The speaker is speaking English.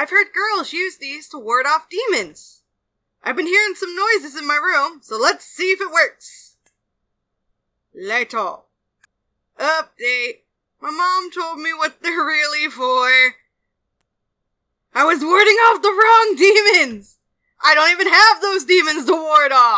I've heard girls use these to ward off demons. I've been hearing some noises in my room, so let's see if it works. Later. Update. My mom told me what they're really for. I was warding off the wrong demons! I don't even have those demons to ward off!